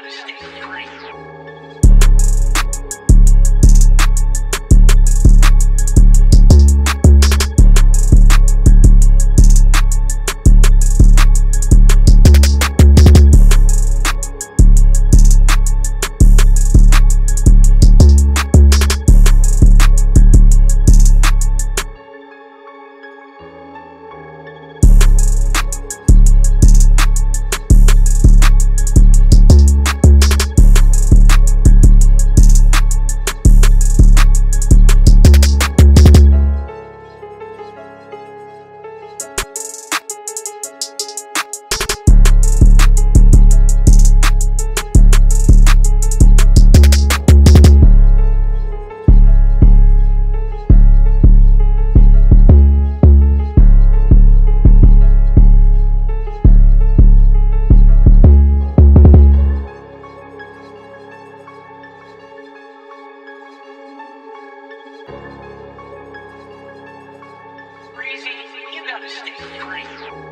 gotta stay free. Breezy, you gotta stay free.